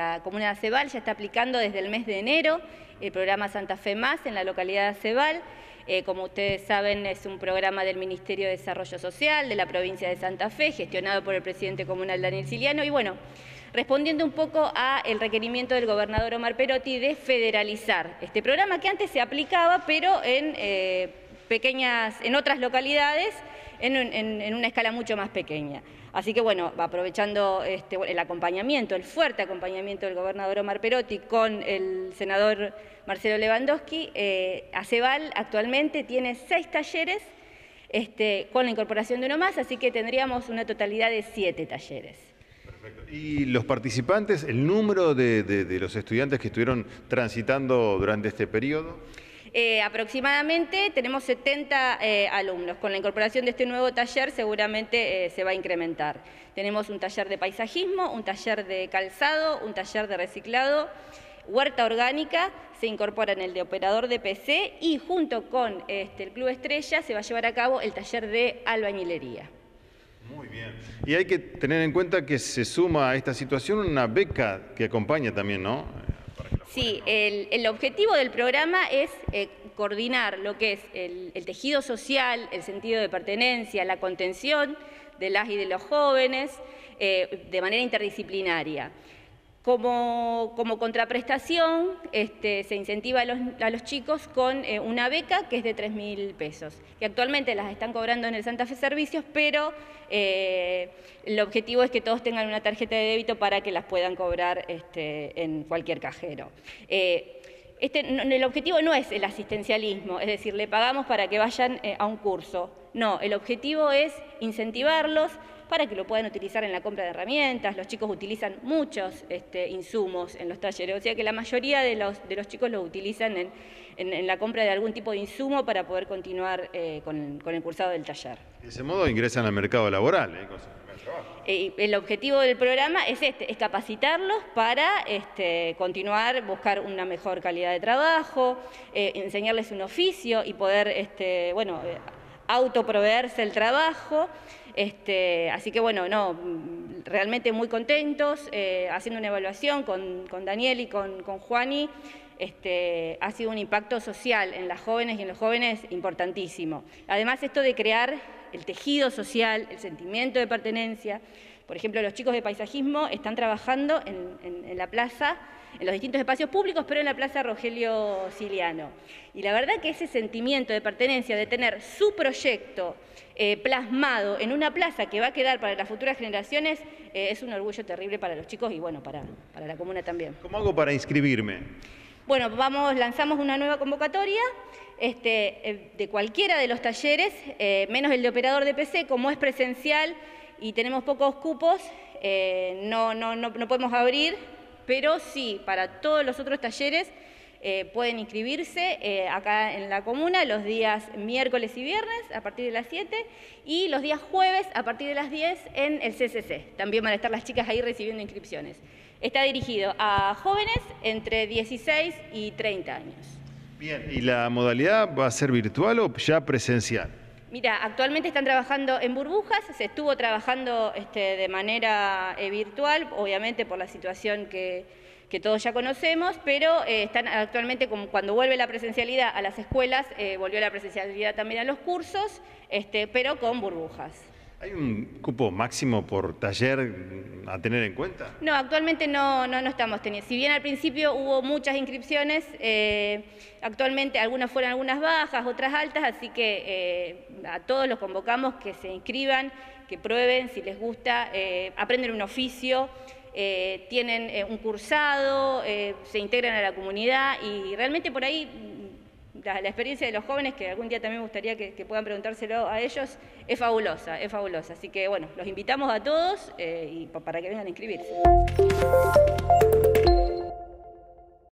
la comuna de Acebal ya está aplicando desde el mes de enero el programa Santa Fe Más en la localidad de Acebal. Eh, como ustedes saben, es un programa del Ministerio de Desarrollo Social de la provincia de Santa Fe, gestionado por el presidente comunal Daniel Siliano. Y bueno, respondiendo un poco al requerimiento del gobernador Omar Perotti de federalizar este programa que antes se aplicaba, pero en eh, pequeñas, en otras localidades, en, una escala mucho más pequeña. Así que bueno, aprovechando este, el acompañamiento, el fuerte acompañamiento del gobernador Omar Perotti con el senador Marcelo Lewandowski, eh, ACEBAL actualmente tiene seis talleres este, con la incorporación de uno más, así que tendríamos una totalidad de siete talleres. Perfecto. ¿Y los participantes, el número de los estudiantes que estuvieron transitando durante este periodo? Eh, aproximadamente tenemos 70 eh, alumnos. Con la incorporación de este nuevo taller seguramente eh, se va a incrementar. Tenemos un taller de paisajismo, un taller de calzado, un taller de reciclado, huerta orgánica, se incorpora en el de operador de PC y junto con este, el Club Estrella se va a llevar a cabo el taller de albañilería. Muy bien. Y hay que tener en cuenta que se suma a esta situación una beca que acompaña también, ¿no? Sí, el, objetivo del programa es eh, coordinar lo que es el, tejido social, el sentido de pertenencia, la contención de las y de los jóvenes eh, de manera interdisciplinaria. Como, contraprestación, este, se incentiva a los, chicos con eh, una beca que es de 3.000 pesos, que actualmente las están cobrando en el Santa Fe Servicios, pero eh, el objetivo es que todos tengan una tarjeta de débito para que las puedan cobrar este, en cualquier cajero. Eh, este, el objetivo no es el asistencialismo, es decir, le pagamos para que vayan a un curso. No, el objetivo es incentivarlos, para que lo puedan utilizar en la compra de herramientas. Los chicos utilizan muchos este, insumos en los talleres, o sea que la mayoría de los, de los chicos lo utilizan en, la compra de algún tipo de insumo para poder continuar eh, con, el cursado del taller. De ese modo ingresan al mercado laboral. ¿eh? eh el objetivo del programa es este, es capacitarlos para este, continuar, buscar una mejor calidad de trabajo, eh, enseñarles un oficio y poder, este, bueno, autoproveerse el trabajo. Este, así que bueno, no, realmente muy contentos, eh, haciendo una evaluación con, Daniel y con, con Juani, este, ha sido un impacto social en las jóvenes y en los jóvenes importantísimo. Además, esto de crear el tejido social, el sentimiento de pertenencia. Por ejemplo, los chicos de paisajismo están trabajando en la plaza en los distintos espacios públicos, pero en la Plaza Rogelio Siliano. Y la verdad que ese sentimiento de pertenencia, de tener su proyecto eh, plasmado en una plaza que va a quedar para las futuras generaciones, eh, es un orgullo terrible para los chicos y bueno, para, para la comuna también. ¿Cómo hago para inscribirme? Bueno, vamos, lanzamos una nueva convocatoria este, eh, de cualquiera de los talleres, menos el de operador de PC, como es presencial y tenemos pocos cupos, no, no, no, no podemos abrir pero sí, para todos los otros talleres eh, pueden inscribirse eh, acá en la comuna los días miércoles y viernes a partir de las 7 y los días jueves a partir de las 10 en el CCC. También van a estar las chicas ahí recibiendo inscripciones. Está dirigido a jóvenes entre 16 y 30 años. Bien, ¿y la modalidad va a ser virtual o ya presencial? Mira, actualmente están trabajando en burbujas, se estuvo trabajando este, de manera eh, virtual, obviamente por la situación que, todos ya conocemos, pero eh, están actualmente, como cuando vuelve la presencialidad a las escuelas, eh, volvió la presencialidad también a los cursos, este, pero con burbujas. ¿Hay un cupo máximo por taller a tener en cuenta? No, actualmente no, no, estamos teniendo. Si bien al principio hubo muchas inscripciones, eh, actualmente algunas fueron algunas bajas, otras altas, así que eh, a todos los convocamos que se inscriban, que prueben si les gusta, eh, aprenden un oficio. Tienen un cursado, se integran a la comunidad y realmente por ahí la, experiencia de los jóvenes, que algún día también me gustaría que, puedan preguntárselo a ellos, es fabulosa, es fabulosa. Así que bueno, los invitamos a todos eh, y para que vengan a inscribirse.